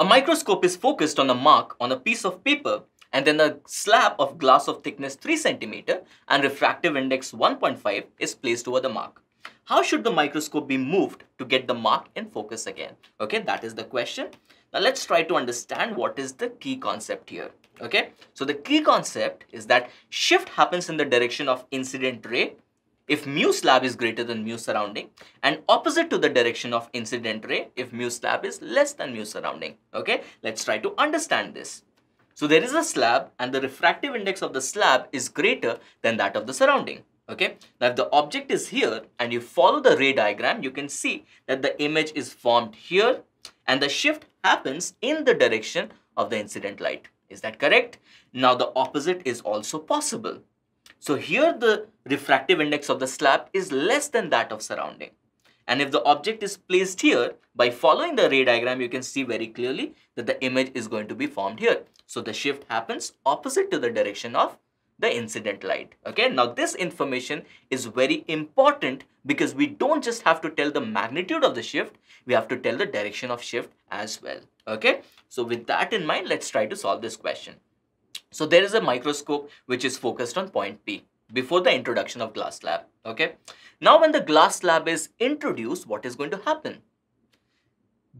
A microscope is focused on a mark on a piece of paper and then a slab of glass of thickness 3 centimeter and refractive index 1.5 is placed over the mark. How should the microscope be moved to get the mark in focus again? Okay, that is the question. Now let's try to understand what is the key concept here. Okay, so the key concept is that shift happens in the direction of incident ray if mu slab is greater than mu surrounding and opposite to the direction of incident ray if mu slab is less than mu surrounding. Okay, let's try to understand this. So there is a slab and the refractive index of the slab is greater than that of the surrounding. Okay, now if the object is here and you follow the ray diagram, you can see that the image is formed here and the shift happens in the direction of the incident light. Is that correct? Now the opposite is also possible. So here the refractive index of the slab is less than that of surrounding. And if the object is placed here, by following the ray diagram, you can see very clearly that the image is going to be formed here. So the shift happens opposite to the direction of the incident light. Okay, now this information is very important because we don't just have to tell the magnitude of the shift, we have to tell the direction of shift as well. Okay, so with that in mind, let's try to solve this question. So there is a microscope which is focused on point P before the introduction of glass slab. Okay. Now when the glass slab is introduced, what is going to happen?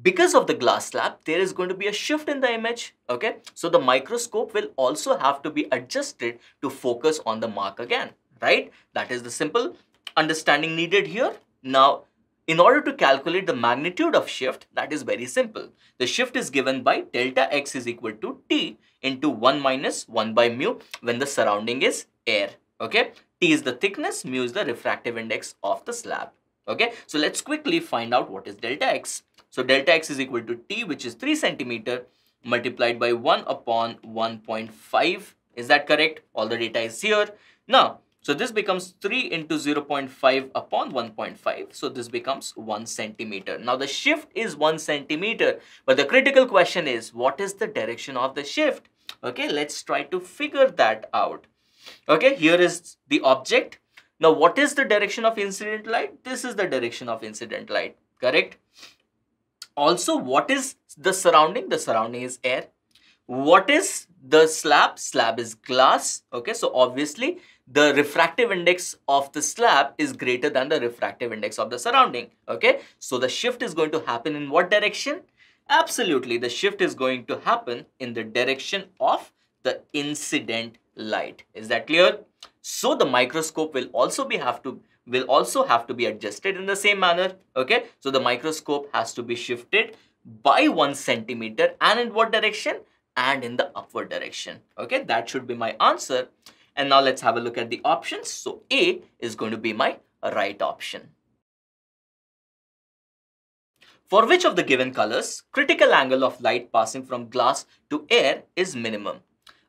Because of the glass slab, there is going to be a shift in the image. Okay. So the microscope will also have to be adjusted to focus on the mark again. Right. That is the simple understanding needed here. Now in order to calculate the magnitude of shift, that is very simple. The shift is given by delta x is equal to t into 1 minus 1 by mu when the surrounding is air. Okay, t is the thickness, mu is the refractive index of the slab. Okay, so let's quickly find out what is delta x. So delta x is equal to t which is 3 centimeter multiplied by 1 upon 1.5. Is that correct? All the data is here. Now, so this becomes 3 into 0.5 upon 1.5. So this becomes 1 centimeter. Now the shift is 1 centimeter. But the critical question is, what is the direction of the shift? Okay, let's try to figure that out. Okay, here is the object. Now what is the direction of incident light? This is the direction of incident light, correct? Also, what is the surrounding? The surrounding is air. What is the slab? Slab is glass. Okay, so obviously the refractive index of the slab is greater than the refractive index of the surrounding. Okay, so the shift is going to happen in what direction? Absolutely, the shift is going to happen in the direction of the incident light. Is that clear? So the microscope will also be have to will also have to be adjusted in the same manner. Okay, so the microscope has to be shifted by one centimeter and in what direction? And in the upward direction. Okay, that should be my answer. And now let's have a look at the options. So A is going to be my right option. For which of the given colors, critical angle of light passing from glass to air is minimum?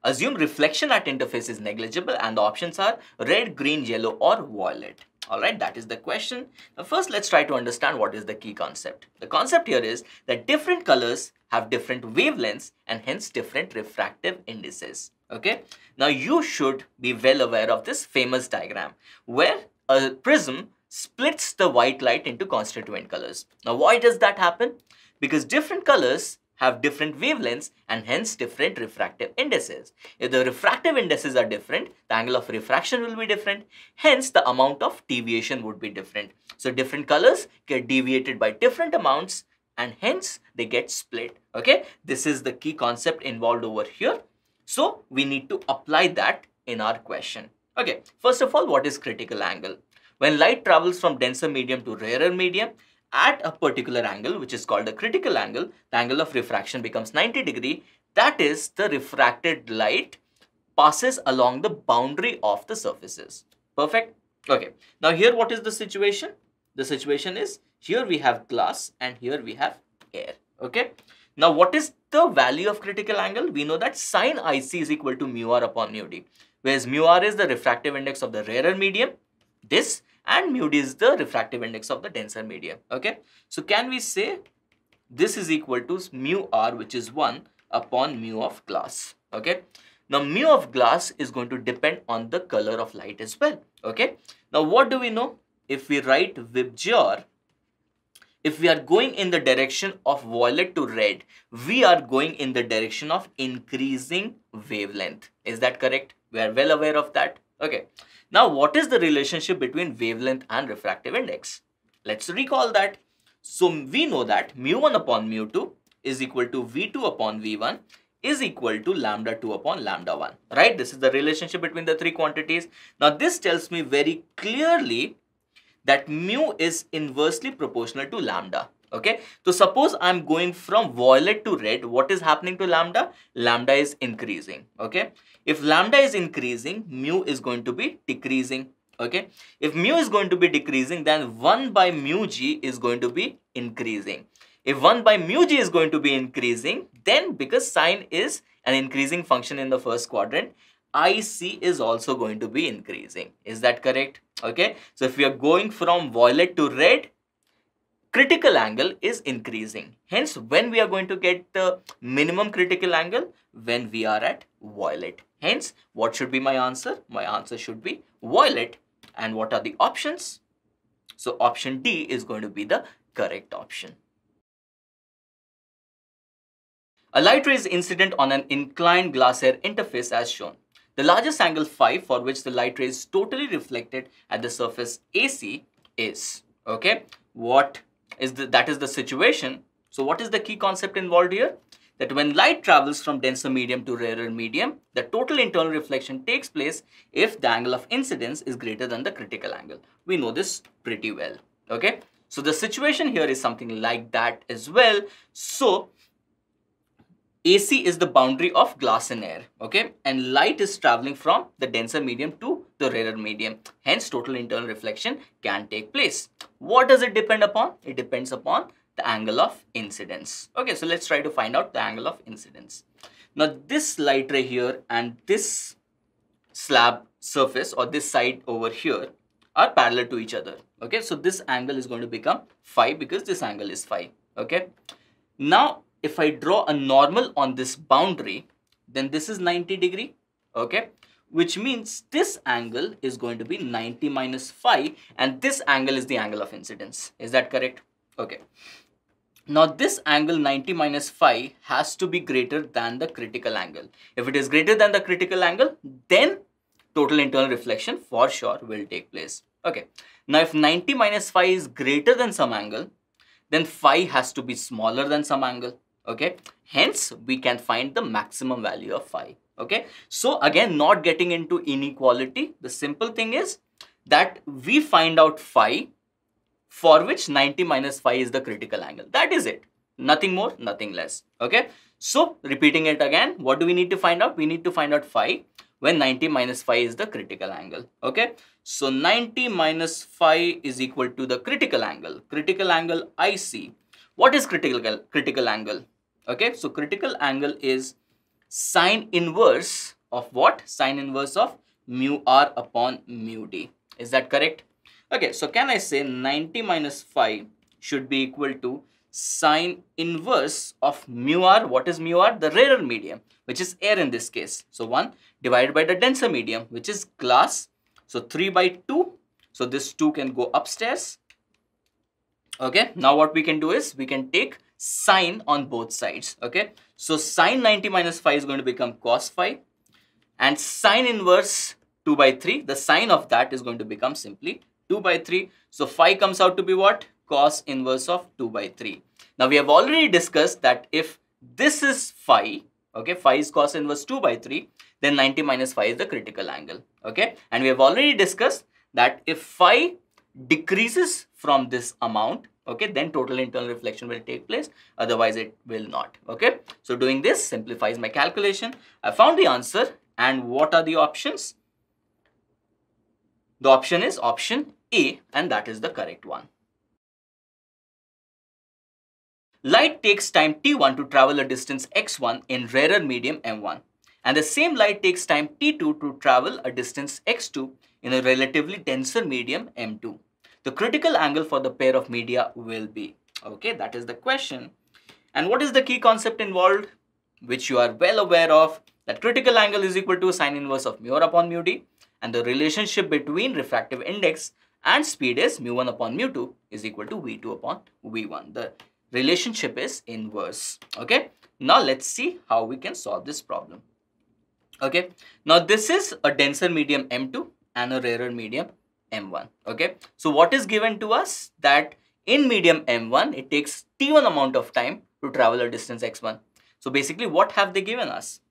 Assume reflection at interface is negligible and the options are red, green, yellow or violet. Alright, that is the question. Now first let's try to understand what is the key concept. The concept here is that different colors have different wavelengths and hence different refractive indices. Okay. Now you should be well aware of this famous diagram where a prism splits the white light into constituent colors. Now why does that happen? Because different colors have different wavelengths and hence different refractive indices. If the refractive indices are different, the angle of refraction will be different. Hence, the amount of deviation would be different. So, different colors get deviated by different amounts and hence they get split. Okay, this is the key concept involved over here. So we need to apply that in our question. Okay, first of all, what is critical angle? When light travels from denser medium to rarer medium, at a particular angle, which is called a critical angle, the angle of refraction becomes 90 degree. That is, the refracted light passes along the boundary of the surfaces. Perfect? Okay. Now here what is the situation? The situation is here we have glass and here we have air. Okay. Now, what is the value of critical angle? We know that sine IC is equal to mu r upon mu d, whereas mu r is the refractive index of the rarer medium, this, and mu d is the refractive index of the denser medium. Okay, so can we say this is equal to mu r, which is 1 upon mu of glass. Okay, now mu of glass is going to depend on the color of light as well. Okay, now what do we know? If we write VIBGYOR if we are going in the direction of violet to red, we are going in the direction of increasing wavelength. Is that correct? We are well aware of that. Okay. Now, what is the relationship between wavelength and refractive index? Let's recall that. So, we know that mu1 upon mu2 is equal to v2 upon v1 is equal to lambda 2 upon lambda 1, right? This is the relationship between the three quantities. Now, this tells me very clearly that mu is inversely proportional to lambda. Okay, so suppose I'm going from violet to red, what is happening to lambda? Lambda is increasing. Okay, if lambda is increasing, mu is going to be decreasing. Okay, if mu is going to be decreasing, then 1 by mu g is going to be increasing. If 1 by mu g is going to be increasing, then because sine is an increasing function in the first quadrant, IC is also going to be increasing. Is that correct? Okay. So if we are going from violet to red, critical angle is increasing. Hence, when we are going to get the minimum critical angle? When we are at violet. Hence, what should be my answer? My answer should be violet. And what are the options? So option D is going to be the correct option. A light ray is incident on an inclined glass air interface as shown. The largest angle phi for which the light ray is totally reflected at the surface AC is, okay, what is the, that is the situation. So what is the key concept involved here? That when light travels from denser medium to rarer medium, the total internal reflection takes place if the angle of incidence is greater than the critical angle. We know this pretty well, okay. So the situation here is something like that as well. So AC is the boundary of glass and air, okay? And light is traveling from the denser medium to the rarer medium. Hence, total internal reflection can take place. What does it depend upon? It depends upon the angle of incidence. Okay, so let's try to find out the angle of incidence. Now, this light ray here and this slab surface or this side over here are parallel to each other. Okay, so this angle is going to become phi because this angle is phi. Okay, now if I draw a normal on this boundary, then this is 90 degree, okay? Which means this angle is going to be 90 minus phi and this angle is the angle of incidence. Is that correct? Okay. Now this angle 90 minus phi has to be greater than the critical angle. If it is greater than the critical angle, then total internal reflection for sure will take place. Okay. Now if 90 minus phi is greater than some angle, then phi has to be smaller than some angle okay? Hence we can find the maximum value of phi okay? So again not getting into inequality. The simple thing is that we find out phi for which 90 minus phi is the critical angle. That is it. Nothing more nothing less. Okay? So repeating it again what do we need to find out? We need to find out phi when 90 minus phi is the critical angle. Okay? So 90 minus phi is equal to the critical angle. Critical angle ic what is critical critical angle Okay, so critical angle is sine inverse of what? Sine inverse of mu r upon mu d. Is that correct? Okay, so can I say 90 minus phi should be equal to sine inverse of mu r. What is mu r? The rarer medium, which is air in this case. So 1 divided by the denser medium, which is glass. So 3 by 2. So this 2 can go upstairs. Okay, now what we can do is we can take sine on both sides. Okay, so sine 90 minus phi is going to become cos phi and sine inverse 2 by 3, the sine of that is going to become simply 2 by 3. So phi comes out to be what? Cos inverse of 2 by 3. Now we have already discussed that if this is phi, okay, phi is cos inverse 2 by 3, then 90 minus phi is the critical angle, okay. And we have already discussed that if phi decreases from this amount, okay then total internal reflection will take place otherwise it will not. Okay so doing this simplifies my calculation. I found the answer and what are the options? The option is option a and that is the correct one. Light takes time t1 to travel a distance x1 in rarer medium m1 and the same light takes time t2 to travel a distance x2 in a relatively denser medium m2 the critical angle for the pair of media will be. Okay, that is the question. And what is the key concept involved? Which you are well aware of, that critical angle is equal to sine inverse of mu upon mu d and the relationship between refractive index and speed is mu1 upon mu2 is equal to v2 upon v1. The relationship is inverse. Okay. Now let's see how we can solve this problem. Okay. Now this is a denser medium M2 and a rarer medium M1. Okay. So what is given to us that in medium M1 it takes T1 amount of time to travel a distance x1. So basically what have they given us?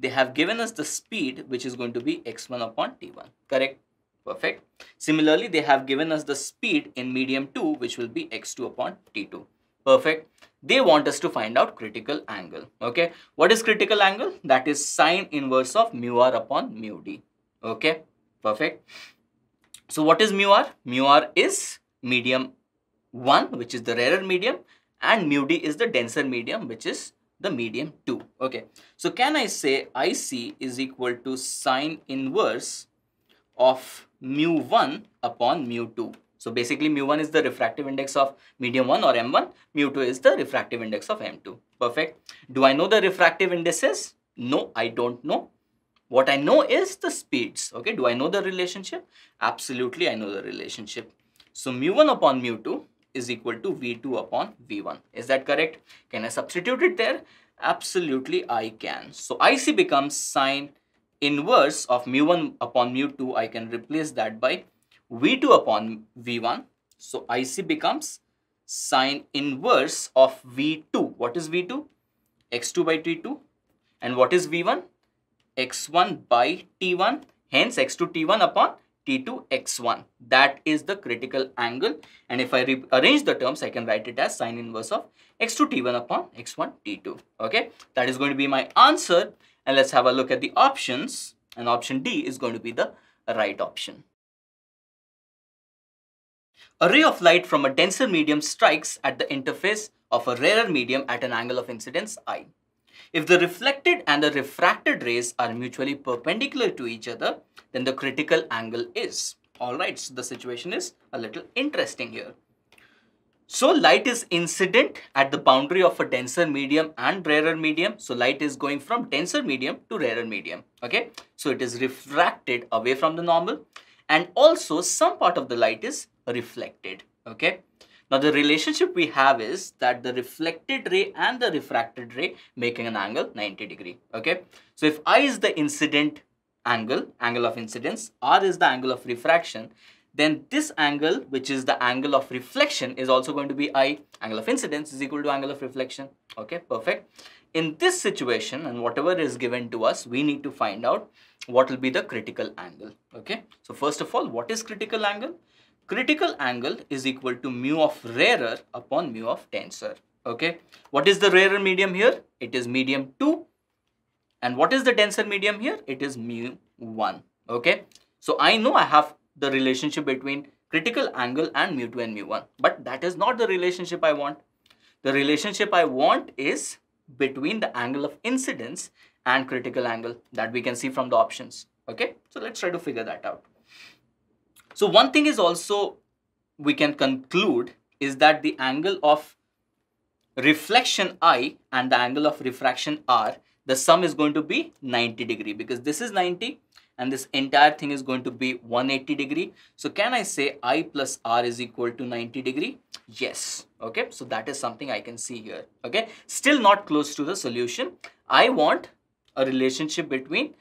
They have given us the speed which is going to be x1 upon T1. Correct? Perfect. Similarly, they have given us the speed in medium 2 which will be x2 upon T2. Perfect. They want us to find out critical angle. Okay. What is critical angle? That is sine inverse of mu r upon mu d. Okay. Perfect. So what is mu r? Mu r is medium 1 which is the rarer medium and mu d is the denser medium which is the medium 2. Okay. So can I say IC is equal to sine inverse of mu1 upon mu2. So basically mu1 is the refractive index of medium 1 or m1, mu2 is the refractive index of m2. Perfect. Do I know the refractive indices? No, I don't know. What I know is the speeds. Okay, do I know the relationship? Absolutely, I know the relationship. So mu1 upon mu2 is equal to v2 upon v1. Is that correct? Can I substitute it there? Absolutely, I can. So IC becomes sine inverse of mu1 upon mu2, I can replace that by v2 upon v1. So IC becomes sine inverse of v2. What is v2? x2 by t2. And what is v1? X1 by t1. Hence x2 t1 upon t2 x1. That is the critical angle. And if I arrange the terms, I can write it as sine inverse of x2 t1 upon x1 t2. Okay, that is going to be my answer. And let's have a look at the options. And option D is going to be the right option. A ray of light from a denser medium strikes at the interface of a rarer medium at an angle of incidence I. If the reflected and the refracted rays are mutually perpendicular to each other, then the critical angle is. Alright, so the situation is a little interesting here. So light is incident at the boundary of a denser medium and rarer medium. So light is going from denser medium to rarer medium. Okay. So it is refracted away from the normal and also some part of the light is reflected. Okay. Now the relationship we have is that the reflected ray and the refracted ray making an angle 90 degree. Okay. So if I is the incident angle, angle of incidence, R is the angle of refraction, then this angle, which is the angle of reflection, is also going to be I. Angle of incidence is equal to angle of reflection. Okay, perfect. In this situation, and whatever is given to us, we need to find out what will be the critical angle. Okay, so first of all, what is critical angle? Critical angle is equal to mu of rarer upon mu of denser. Okay, what is the rarer medium here? It is medium 2. And what is the denser medium here? It is mu 1. Okay, so I know I have the relationship between critical angle and mu2 and mu1. But that is not the relationship I want. The relationship I want is between the angle of incidence and critical angle that we can see from the options. Okay, so let's try to figure that out. So one thing is also we can conclude is that the angle of reflection I and the angle of refraction R, the sum is going to be 90 degree because this is 90 and this entire thing is going to be 180 degree. So can I say I plus R is equal to 90 degree? Yes. Okay. So that is something I can see here. Okay. Still not close to the solution. I want a relationship between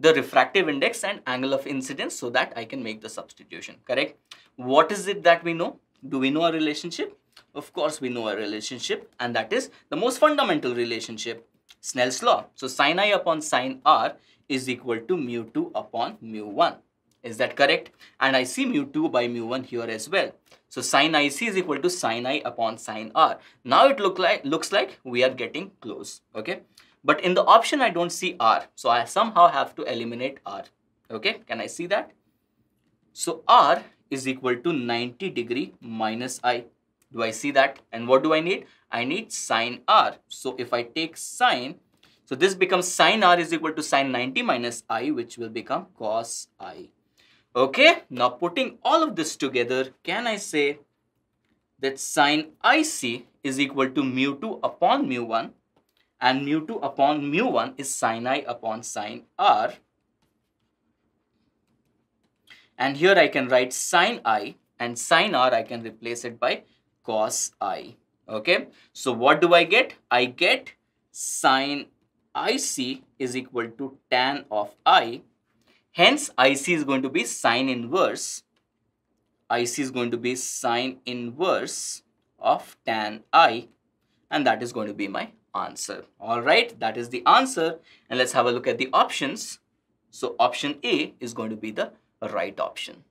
the refractive index and angle of incidence so that I can make the substitution. Correct. What is it that we know? Do we know a relationship? Of course, we know a relationship and that is the most fundamental relationship, Snell's law. So sine I upon sine R is equal to mu2 upon mu1. Is that correct? And I see mu2 by mu1 here as well. So sine IC is equal to sine I upon sine R. Now it look like, looks like we are getting close. Okay. But in the option, I don't see R. So I somehow have to eliminate R. Okay. Can I see that? So R is equal to 90 degree minus I. Do I see that? And what do I need? I need sine R. So if I take sine so this becomes sine r is equal to sine 90 minus i which will become cos i. Okay, now putting all of this together, can I say that sine ic is equal to mu2 upon mu1 and mu2 upon mu1 is sine i upon sine r. And here I can write sine i and sine r I can replace it by cos i. Okay, so what do I get? I get sine IC is equal to tan of I. Hence, IC is going to be sine inverse. IC is going to be sine inverse of tan I and that is going to be my answer. All right, that is the answer. And let's have a look at the options. So option A is going to be the right option.